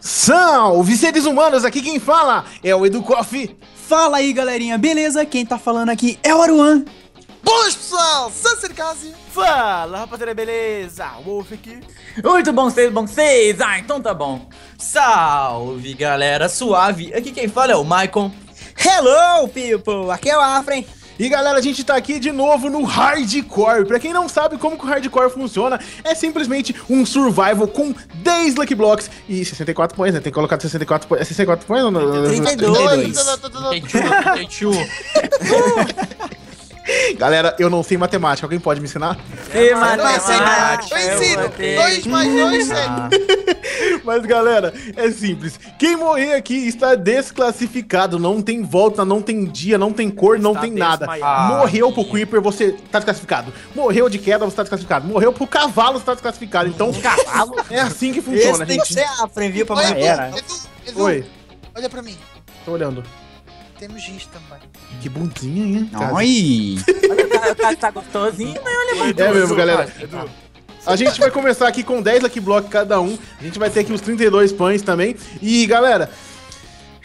Salve, seres humanos! Aqui quem fala é o Edu Coffee. Fala aí, galerinha, beleza? Quem tá falando aqui é o Aruan. Boas, pessoal! Sansercase! Fala, rapaziada, beleza? Wolf aqui. Muito bom vocês, bom vocês? Ah, então tá bom. Salve, galera, suave. Aqui quem fala é o Maicon. Hello, people! Aqui é o Afren. E galera, a gente tá aqui de novo no Hardcore. Pra quem não sabe como que o Hardcore funciona, é simplesmente um survival com 10 Lucky Blocks e 64 points, né? Tem que colocar 64 points. É 64 points ou não? 32. 31, 31. Galera, eu não sei matemática. Alguém pode me ensinar? Ê, Eu ensino! Eu ensino! 2 mais 2, 7. Mas galera, é simples. Quem morrer aqui está desclassificado. Não tem volta, não tem dia, não tem cor, não Está tem nada. Morreu pro Creeper, você tá desclassificado. Morreu de queda, você tá desclassificado. Morreu pro cavalo, você tá desclassificado. Então, Cavalo? é assim que funciona, Esse tem que gente. ser Afren, viu? Pra Oi, Edu, Edu, Oi, olha pra mim. tô olhando. Temos giz também. Que bundinha, hein? Ai! Olha, o cara, o cara tá gostosinho, mas olha É mesmo, galera. A gente vai começar aqui com 10 Lucky Block cada um. A gente vai ter aqui os 32 pães também. E, galera,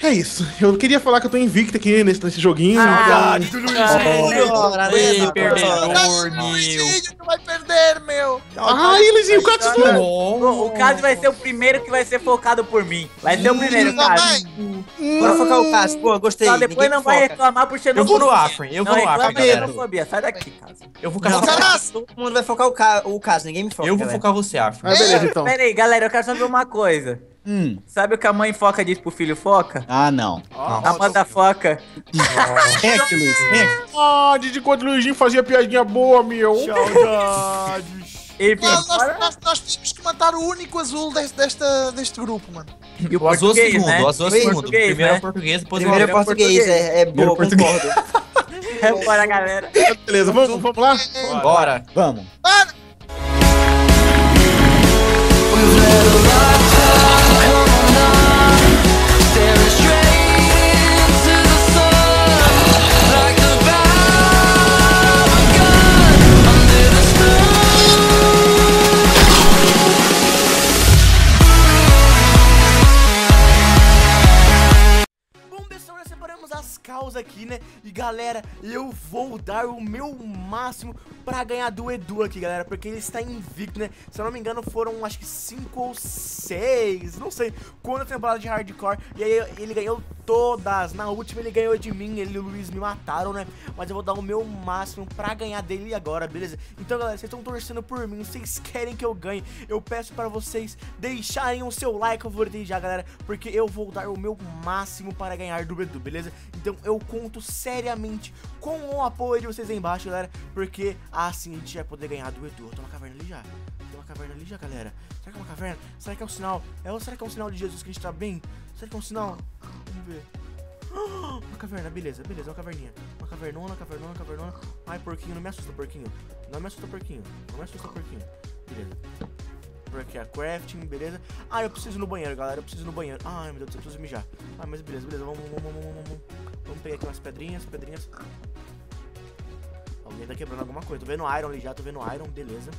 é isso. Eu queria falar que eu tô invicto aqui nesse, nesse joguinho. Ah, então- do né, perdedor. Luizinho, tu vai perder, meu! Ai, Luizinho, foram? O, o Cássio vai ser o primeiro que vai ser focado por mim. Vai ser o primeiro, Hum, Cássio. também. Bora focar o Cássio. Pô, gostei. Só depois não vai reclamar por xenofobia. Eu vou no Afren, eu vou no de galera. Sai daqui, Cássio. Eu vou Cássio! Todo mundo vai focar o, ca... o Cássio, ninguém me foca. eu vou focar você, Afren. Ah, beleza, então. Pera aí, galera, eu quero saber uma coisa. Hum. Sabe o que a mãe foca diz pro filho foca? Ah, não. A manda foca. Vem aqui, Luiz. Aqui. Ah, desde quando o Luizinho fazia piadinha boa, meu. Saudades. Ele nós, nós, nós tínhamos que matar o único azul deste, desta, deste grupo, mano. E o O azul é o português, segundo, né? o azul é o segundo. português, Primeiro é né? o português, depois o Primeiro é português, português. é, é boa, concordo. Bora, galera. Beleza, vamos, vamos lá? Bora. Vamos. Mano, aqui, né? E galera, eu vou dar o meu máximo pra ganhar do Edu aqui, galera. Porque ele está invicto, né? Se eu não me engano, foram acho que 5 ou 6. Não sei quantas temporadas de hardcore. E aí ele ganhou todas. Na última ele ganhou de mim, ele e o Luiz me mataram, né? Mas eu vou dar o meu máximo pra ganhar dele agora, beleza? Então, galera, vocês estão torcendo por mim, vocês querem que eu ganhe. Eu peço pra vocês deixarem o seu like favorito aí já, galera. Porque eu vou dar o meu máximo para ganhar do Edu, beleza? Então eu conto seriamente com o apoio de vocês aí embaixo, galera. Porque assim a gente vai poder ganhar do Edu. Tem uma caverna ali já. Tem uma caverna ali já, galera. Será que é uma caverna? Será que é um sinal? É, ou será que é um sinal de Jesus que a gente tá bem? Será que é um sinal? Vamos ver. Uma caverna, beleza, beleza, uma caverninha. Uma cavernona, cavernona, cavernona. Ai, porquinho, não me assusta, porquinho. Não me assusta, porquinho. Não me assusta, porquinho. Beleza. Por aqui a crafting, beleza. Ah, eu preciso ir no banheiro, galera. Eu preciso ir no banheiro. Ai, meu Deus do céu, eu preciso mijar. Ah, mas beleza, beleza. Vamos, vamos, vamos, vamos, vamos. Pegar aqui umas pedrinhas, pedrinhas. Alguém tá quebrando alguma coisa. Tô vendo iron ali já, tô vendo iron, beleza.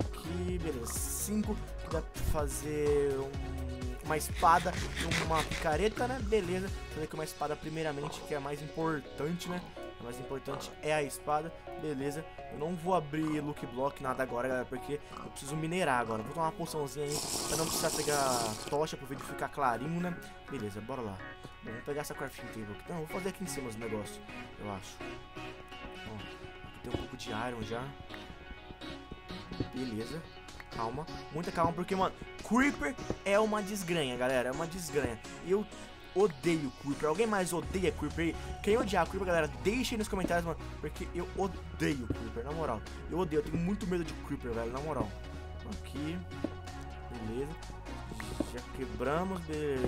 Aqui, beleza. Cinco. Que dá pra fazer um- uma espada e uma picareta, né? Beleza. Fazer aqui uma espada primeiramente, que é a mais importante, né? A mais importante é a espada. Beleza. Eu não vou abrir look block nada agora, galera, porque eu preciso minerar agora. Vou tomar uma poçãozinha aí pra não precisar pegar tocha pro vídeo ficar clarinho, né? Beleza, bora lá. Bom, vamos pegar essa crafting table aqui. Não, vou fazer aqui em cima os negócios, eu acho. Ó, tem um pouco de iron já. Beleza. Calma, muita calma, porque, mano, Creeper é uma desgranha, galera. É uma desgranha. Eu odeio Creeper. Alguém mais odeia Creeper? Quem odiar Creeper, galera, deixa aí nos comentários, mano. Porque eu odeio Creeper, na moral. Eu odeio, eu tenho muito medo de Creeper, velho, na moral. Aqui. Beleza. Já quebramos, beleza.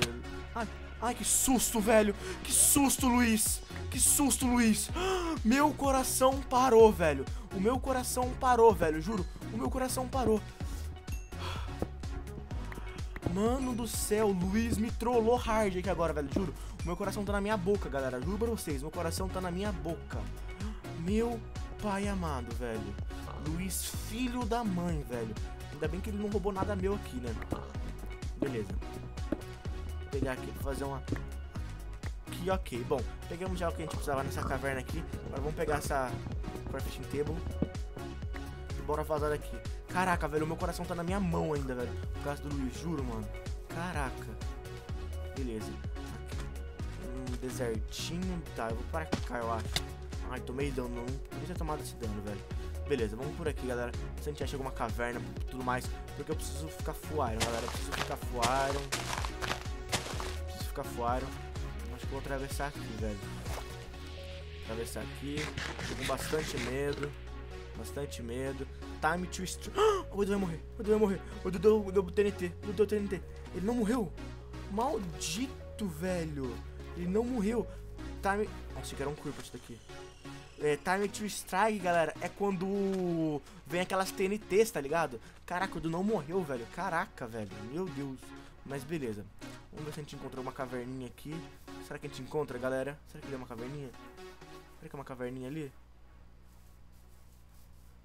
Ai, ai, que susto, velho. Que susto, Luiz. Que susto, Luiz. Meu coração parou, velho. O meu coração parou, velho, juro. O meu coração parou. Mano do céu, Luiz me trollou hard aqui agora, velho, juro. O meu coração tá na minha boca, galera. Juro pra vocês, meu coração tá na minha boca. Meu pai amado, velho. Luiz, filho da mãe, velho. Ainda bem que ele não roubou nada meu aqui, né? Beleza. Pegar aqui pra fazer uma... Aqui, ok. Bom, pegamos já o que a gente precisava nessa caverna aqui. Agora vamos pegar essa crafting table. E bora vazar daqui. Caraca, velho, o meu coração tá na minha mão ainda, velho. Por causa do Luiz, juro, mano. Caraca. Beleza. Um desertinho. Tá, eu vou pra cá, eu acho. Ai, tomei dano. Não podia ter tomado esse dano, velho. Beleza, vamos por aqui, galera. Se a gente acha alguma caverna tudo mais. Porque eu preciso ficar iron, galera. Eu preciso ficar. Preciso ficar iron. Acho que vou atravessar aqui, velho. Atravessar aqui. Tô com bastante medo. Bastante medo. Time to str... O Dudu vai morrer. O Dudu vai morrer. O Dudu deu TNT. O Dudu deu TNT. Ele não morreu. Maldito, velho. Ele não morreu. Time... Nossa, que era um curva isso daqui. É, time to strike, galera, é quando vem aquelas TNTs, tá ligado? Caraca, o Dudu não morreu, velho. Caraca, velho. Meu Deus. Mas beleza. Vamos ver se a gente encontrou uma caverninha aqui. Será que a gente encontra, galera? Será que ele é uma caverninha? Será que é uma caverninha ali?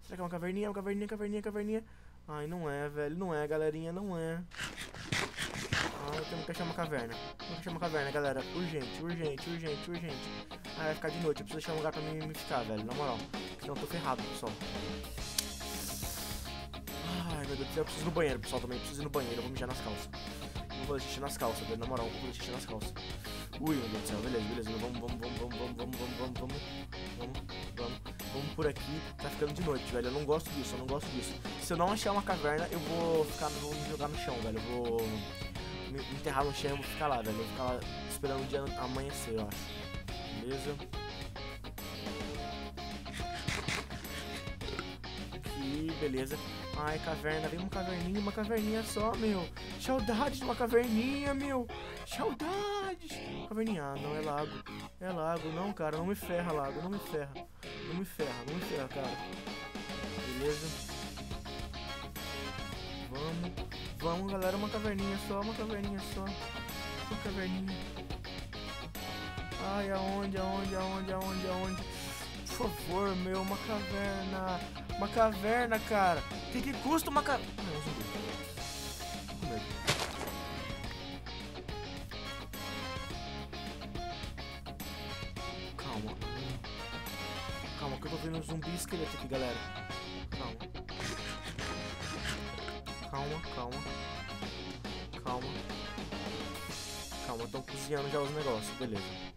Será que é uma caverninha? Uma caverninha, caverninha, caverninha. Ai, não é, velho. Não é, galerinha. Não é. Ah, eu tenho que achar uma caverna. Que achar uma caverna, galera. Urgente, urgente, urgente, urgente. Ah, vai ficar de noite. Eu preciso achar um lugar pra mim me ficar, velho. Na moral. Senão eu tô ferrado, pessoal. Ai, meu Deus do céu. Eu preciso ir no banheiro, pessoal, também. Eu preciso ir no banheiro. Eu vou mijar nas calças. Vou xixi nas calças, velho. Na moral, vou xixi nas calças. Ui, meu Deus do céu. Beleza, beleza. Vamos, vamos, vamos, vamos, vamos, vamos, vamos, vamos, vamos. Vamos, vamos. Vamos por aqui. Tá ficando de noite, velho. Eu não gosto disso, eu não gosto disso. Se eu não achar uma caverna, eu vou ficar, vou me jogar no chão, velho. Eu vou me enterrar no chão e vou ficar lá, velho. Eu vou ficar lá esperando o dia amanhecer, eu acho. Beleza. Aqui, beleza. Ai, caverna, vem uma caverninha, uma caverninha só, meu. Saudades de uma caverninha, meu. Saudades. Caverninha, ah, não é lago. É lago, não, cara, não me ferra, lago, não me ferra. Não me ferra, não me ferra, cara. Beleza. Vamos, vamos, galera, uma caverninha só, uma caverninha só. Uma caverninha. Ai, aonde, aonde, aonde, aonde, aonde? Por favor, meu, uma caverna. Uma caverna, cara. Que, que custa uma caverna? Calma. Calma, que eu tô vendo um zumbi esqueleto aqui, galera. Calma. Calma, calma. Calma. Calma, estão cozinhando já os negócios, beleza.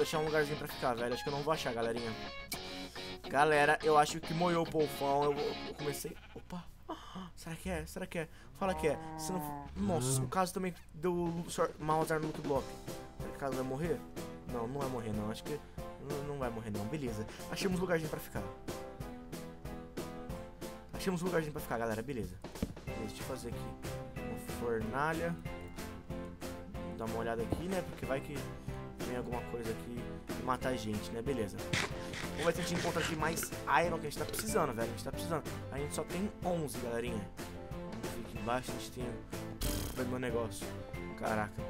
Preciso achar um lugarzinho pra ficar, velho. Acho que eu não vou achar, galerinha. Galera, eu acho que moiou o polfão. Eu, vou- eu comecei. Opa! Será que é? Será que é? Fala que é. Se não... Nossa, o caso também do sor- Malzar no loot block. Será que o caso vai morrer? Não, não vai morrer, não. Acho que não, vai morrer, não. Beleza. Achamos um lugarzinho pra ficar. Achamos um lugarzinho pra ficar, galera. Beleza. Deixa eu fazer aqui uma fornalha. Dar uma olhada aqui, né? Porque vai que vem alguma coisa aqui e mata a gente, né? Beleza. Vamos ver se a gente encontra aqui mais iron que a gente tá precisando, velho. A gente tá precisando. A gente só tem 11, galerinha. Vamos ver aqui embaixo. A gente tem. Vai meu negócio. Caraca.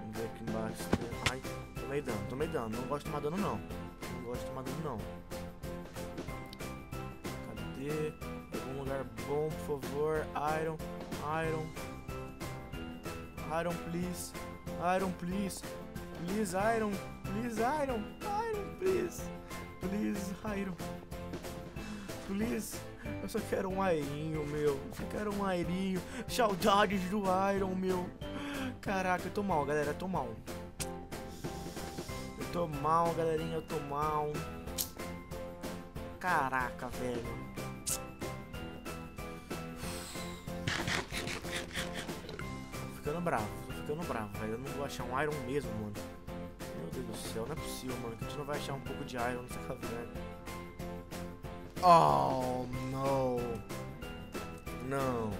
Vamos ver aqui embaixo. Ai, tomei dano, tomei dano. Não gosto de tomar dano, não. Não gosto de tomar dano, não. Cadê? Algum lugar bom, por favor. Iron, iron. Iron, please. Iron, please. Please, iron. Please, iron. Iron, please. Please, iron. Please. Eu só quero um airinho, meu. Eu só quero um airinho. Saudades do Iron, meu. Caraca, eu tô mal, galera. Eu tô mal. Eu tô mal, galerinha. Eu tô mal. Caraca, velho. Tô ficando bravo, tô ficando bravo, velho. Eu não vou achar um Iron mesmo, mano. Do céu, não é possível, mano. Que a gente não vai achar um pouco de Iron nessa caverna. Oh, não. Não.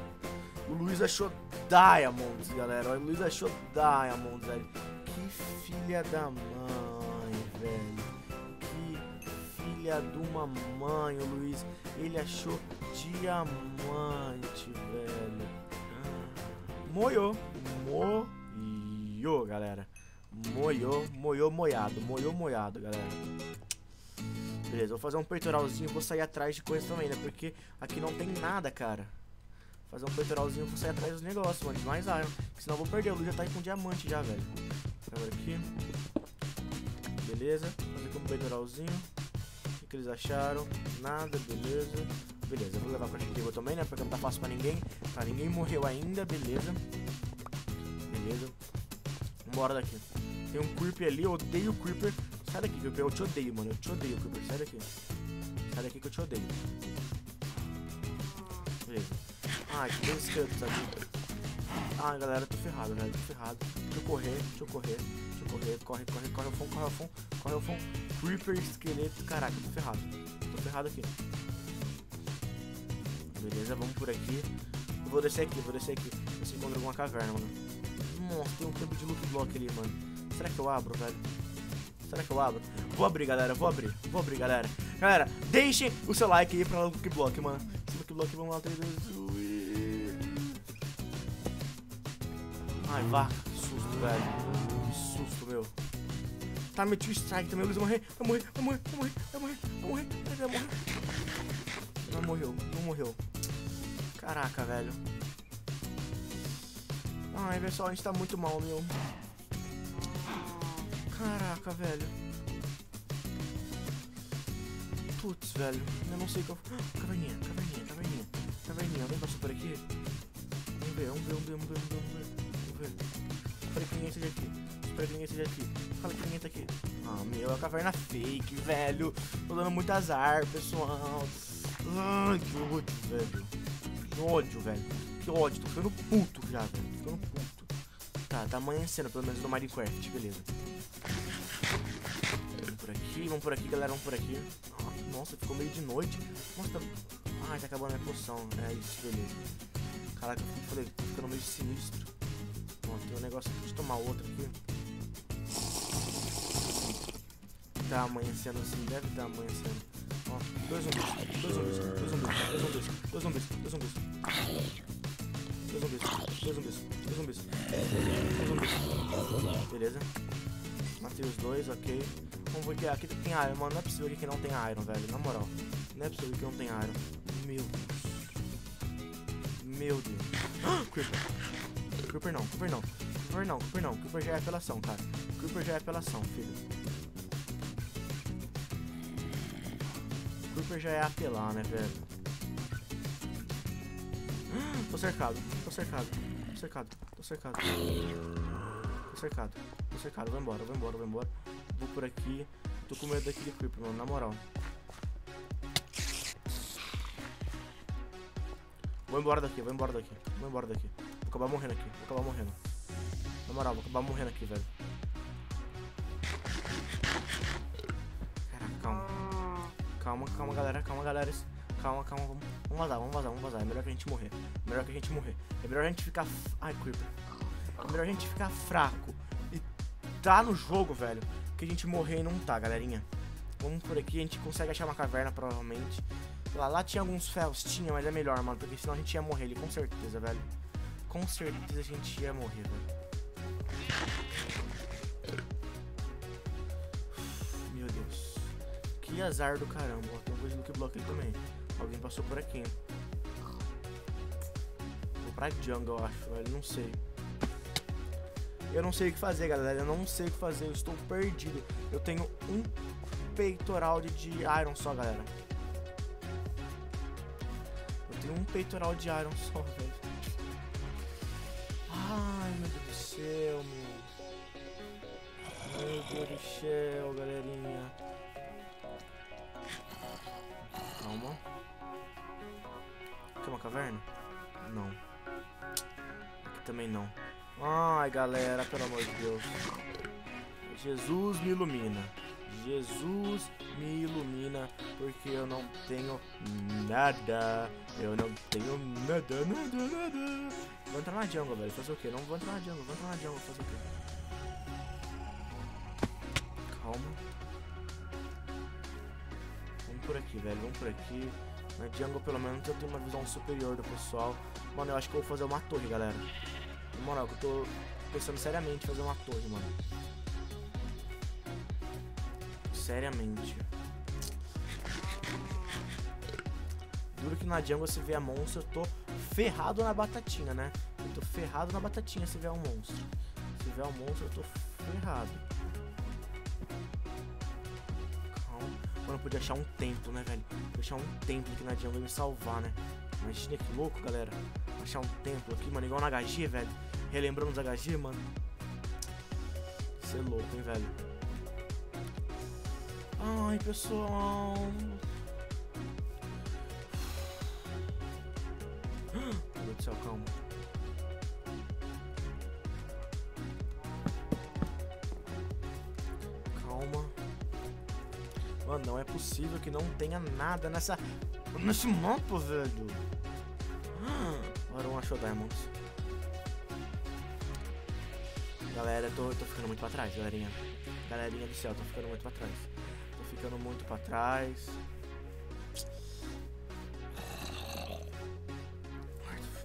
O Luiz achou Diamonds, galera. O Luiz achou Diamonds, velho. Que filha da mãe, velho. Que filha de uma mãe, o Luiz. Ele achou diamante, velho. Moiou. Moiou, galera. Moiou, moiou, moiado. Moiou, moiado, galera. Beleza, vou fazer um peitoralzinho vou sair atrás de coisa também, né? Porque aqui não tem nada, cara. Fazer um peitoralzinho pra sair atrás dos negócios, mano. De mais iron. Senão eu vou perder. O Lu já tá aí com diamante já, velho. Agora aqui. Beleza. Fazer aqui um peitoralzinho. O que, eles acharam? Nada, beleza. Beleza, eu vou levar pra Chiqueiro também, né? Porque não tá fácil pra ninguém. Tá, ninguém morreu ainda, beleza. Beleza. Vambora daqui. Tem um Creeper ali, eu odeio o Creeper. Sai daqui, Creeper, eu te odeio, mano. Eu te odeio, Creeper. Sai daqui. Sai daqui que eu te odeio. Beleza. Ai, que dois esqueletos aqui. Ai, galera, tô ferrado, velho. Tô ferrado. Deixa eu correr, deixa eu correr. Deixa eu correr. Corre, corre, corre ao fundo, corre ao fundo. Corre ao fundo. Creeper, esqueleto. Caraca, tô ferrado. Tô ferrado aqui. Beleza, vamos por aqui. Eu vou descer aqui, vou descer aqui. Ver se encontro alguma caverna, mano. Nossa, tem um campo de loot block ali, mano. Será que eu abro, velho? Será que eu abro? Vou abrir, galera. Vou abrir. Vou abrir, galera. Galera, deixem o seu like aí pra Lucky Block, mano. Lucky Block, vamos lá. 3, 2, 1. Ai, vaca. Que susto, velho. Que susto, meu. Tá, meti o strike também. O Luiz vai morrer. Vai morrer, vai morrer, vai morrer, vai morrer, vai morrer. Morrer. Não morreu, não morreu. Caraca, velho. Ai, pessoal, a gente tá muito mal, meu. Caraca, velho. Putz, velho. Eu não sei qual. Ah, caverninha, caverninha, caverninha. Caverninha, alguém passou por aqui? Vamos ver, vamos ver, vamos ver, vamos ver, vamos ver. Vamos ver. Espera que ninguém esteja aqui. Espera que ninguém esteja aqui. Fala que ninguém tá aqui. Ah, meu, é a caverna fake, velho. Tô dando muito azar, pessoal. Ai, que ódio, velho. Que ódio, velho. Que ódio. Tô ficando puto já, velho. Tô ficando puto. Tá, tá amanhecendo, pelo menos no Minecraft. Beleza. Vamos por aqui, galera. Vamos por aqui. Nossa, ficou meio de noite. Nossa, tá... Ai, tá acabando a minha poção. É isso, beleza. Caraca, eu falei, tô ficando meio sinistro. Ó, tem um negócio aqui de tomar outro aqui. Tá amanhecendo assim, deve estar amanhecendo. Ó, dois zumbis, dois zumbis, dois zumbis, dois zumbis, dois zumbis, dois zumbis. Dois zumbis, dois zumbis, dois zumbis. Dois zumbis. Beleza. Matei os dois, ok. Vamos ver que aqui tem iron, mano. Não é possível que não tem iron, velho. Na moral. Não é possível que não tem iron. Meu Deus. Meu Deus. Creeper. Creeper não, Creeper não. Creeper não, Creeper não. Creeper já é apelação, cara. Creeper já é apelação, filho. Creeper já é apelar, né, velho? Tô cercado, tô cercado, tô cercado, tô cercado. Tô cercado, tô cercado. Vou embora, vou embora, vou embora. Por aqui. Tô com medo daquele Creeper, mano, na moral. Vou embora daqui, vou embora daqui, vou embora daqui. Vou acabar morrendo aqui, vou acabar morrendo. Na moral, vou acabar morrendo aqui, velho. Caraca, calma. Calma, calma, galera, calma, galera. Calma, calma, vamos, vazar, vamos vazar, vamos vazar. É melhor que a gente morrer. É melhor que a gente morrer. É melhor a gente ficar. Ai, Creeper. É melhor a gente ficar fraco e tá no jogo, velho. Que a gente morrer e não tá, galerinha. Vamos por aqui, a gente consegue achar uma caverna, provavelmente. Lá, lá tinha alguns ferros, tinha, mas é melhor, mano. Porque senão a gente ia morrer ali, com certeza, velho. Com certeza a gente ia morrer, velho. Meu Deus. Que azar do caramba. Tem coisa do que aí também. Alguém passou por aqui. Vou pra jungle, eu acho, velho. Não sei. Eu não sei o que fazer, galera. Eu não sei o que fazer. Eu estou perdido. Eu tenho um peitoral de, de iron só, galera. Eu tenho um peitoral de iron só, velho. Ai, meu Deus do céu, meu. Meu Deus do céu, galerinha. Calma. Aqui é uma caverna? Não. Aqui também não. Ai, galera, pelo amor de Deus. Jesus me ilumina. Jesus me ilumina, porque eu não tenho nada. Eu não tenho nada, nada, nada. Vou entrar na jungle, velho. Fazer o quê? Não vou entrar na jungle, vou entrar na jungle, fazer o quê? Calma. Vamos por aqui, velho. Vamos por aqui. Na jungle, pelo menos, eu tenho uma visão superior do pessoal. Mano, eu acho que eu vou fazer uma torre, galera. Na moral, que eu tô pensando seriamente em fazer uma torre, mano. Seriamente. Duro que na jungle você vê a monstro, eu tô ferrado na batatinha, né? Eu tô ferrado na batatinha se vier um monstro. Se vier um monstro, eu tô ferrado. Calma. Mano, eu podia achar um templo, né, velho? Podia achar um templo aqui na jungle e me salvar, né? Imagina que louco, galera. Achar um templo aqui, mano, igual na HG, velho. Relembrando os HG, mano. Isso é louco, hein, velho. Ai, pessoal. Meu Deus do céu, calma. Calma. Mano, não é possível que não tenha nada nessa. Nesse mapa, velho. Agora um achou Diamonds. Galera, eu tô, tô ficando muito pra trás, galerinha. Galerinha do céu, tô ficando muito pra trás. Tô ficando muito pra trás.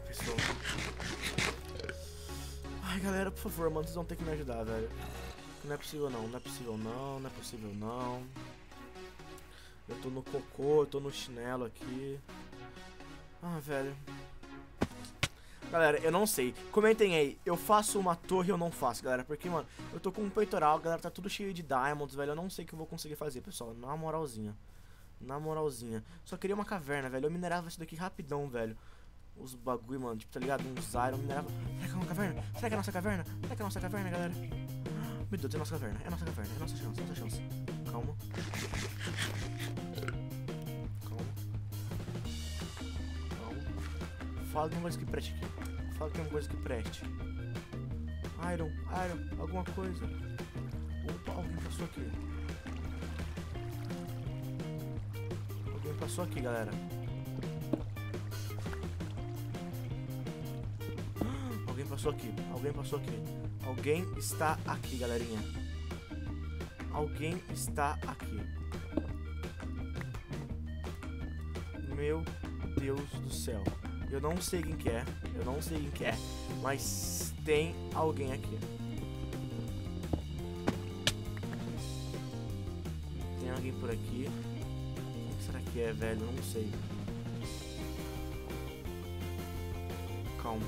Pessoal. Ai, galera, por favor, mano, vocês vão ter que me ajudar, velho. Não é possível não, não é possível não, não é possível não. Eu tô no cocô, eu tô no chinelo aqui. Ah, velho. Galera, eu não sei. Comentem aí, eu faço uma torre ou não faço, galera? Porque, mano, eu tô com um peitoral, galera, tá tudo cheio de diamonds, velho. Eu não sei o que eu vou conseguir fazer, pessoal. Na moralzinha. Na moralzinha. Só queria uma caverna, velho. Eu minerava isso daqui rapidão, velho. Os bagulho, mano, tipo, tá ligado? Uns iron, minerava. Será que é uma caverna? Será que é a nossa caverna? Será que é a nossa caverna, galera? Meu Deus, é a nossa caverna. É a nossa caverna. É a nossa chance, é a nossa chance. Calma. Fala de uma coisa que preste aqui. Fala de uma coisa que preste. Iron, Iron, alguma coisa. Opa, alguém passou aqui. Alguém passou aqui, galera. Alguém passou aqui. Alguém passou aqui. Alguém está aqui, galerinha. Alguém está aqui. Meu Deus do céu. Eu não sei quem que é. Eu não sei quem que é. Mas tem alguém aqui. Tem alguém por aqui. Quem será que é, velho? Eu não sei. Calma.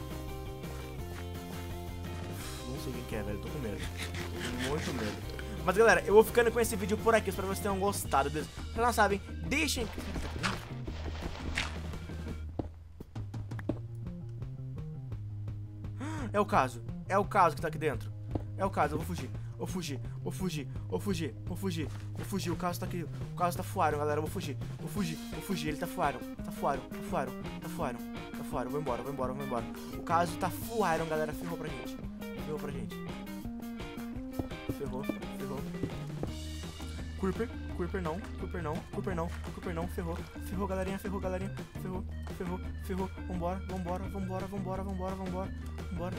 Não sei quem que é, velho. Tô com medo. Tô com muito medo. Mas galera, eu vou ficando com esse vídeo por aqui. Espero que vocês tenham gostado. Beleza? Se não sabem, deixem. É o caso. É o caso que tá aqui dentro. É o caso, eu vou fugir. Vou fugir, vou fugir, vou fugir, vou fugir, vou fugir. O caso tá aqui. O caso tá fuaram, galera. Eu vou fugir, vou fugir, vou fugir. Ele tá fuaram, tá fuaram, tá fuaram, tá fuaram, tá fuaram. Vou embora, vou embora, vou embora. O caso tá fuaram, galera. Ferrou pra gente. Ferrou pra gente. Ferrou, ferrou. Creeper, Creeper não, Creeper não, Creeper não, Creeper não, ferrou, ferrou, galerinha, ferrou, galerinha, ferrou, ferrou, ferrou, vambora, vambora, vambora, vambora, vambora, vambora, vambora.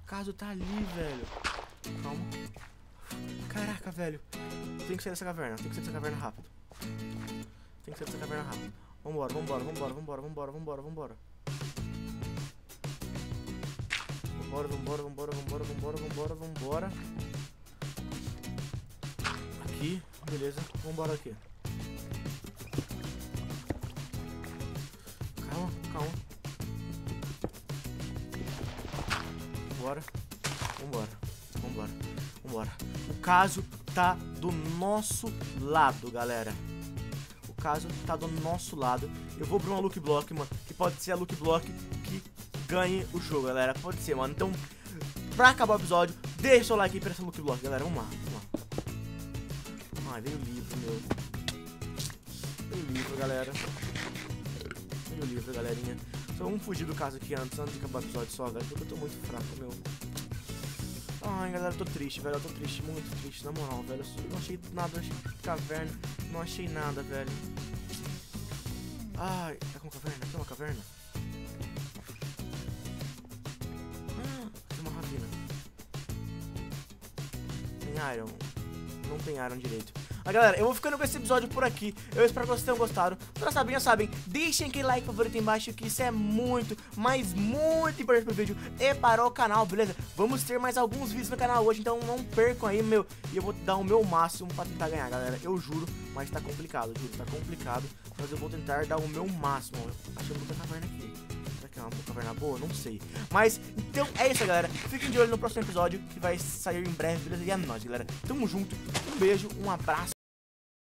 O caso tá ali, velho. Calma. Caraca, velho. Tem que sair dessa caverna, tem que sair dessa caverna rápido. Tem que sair dessa caverna rápido. Vambora, vambora, vambora, vambora, vambora, vambora, vambora. Vambora, vambora, vambora, vambora, vambora, vambora, vambora. Aqui, beleza, vambora aqui. Calma, calma. Vambora. Vambora. Vambora. Vambora. O caso tá do nosso lado, galera. O caso tá do nosso lado. Eu vou pra uma look block, mano. Que pode ser a look block que ganhe o jogo, galera. Pode ser, mano. Então, pra acabar o episódio, deixa o like aí pra essa look block, galera. Vamos lá. Ai, veio livro, meu. Veio livro, galera. Veio livro, galerinha. Só vamos fugir do caso aqui antes, antes de acabar o episódio só, velho. Porque eu tô muito fraco, meu. Ai, galera, eu tô triste, velho. Eu tô triste, muito triste, na moral, velho. Eu não achei nada, achei caverna. Não achei nada, velho. Ai, com uma caverna? Tem uma caverna? Ah, tem uma ravina. Tem iron. Não tem iron direito. Galera, eu vou ficando com esse episódio por aqui. Eu espero que vocês tenham gostado. Não sabem, já sabem, deixem aquele like favorito embaixo, que isso é muito, mas muito importante pro vídeo e para o canal, beleza? Vamos ter mais alguns vídeos no canal hoje, então não percam aí, meu. E eu vou dar o meu máximo pra tentar ganhar, galera. Eu juro, mas tá complicado, juro, tá complicado. Mas eu vou tentar dar o meu máximo. Achei muita caverna aqui. Uma caverna boa? Não sei. Mas, então é isso, galera. Fiquem de olho no próximo episódio, que vai sair em breve, beleza? E é nóis, galera. Tamo junto. Um beijo, um abraço.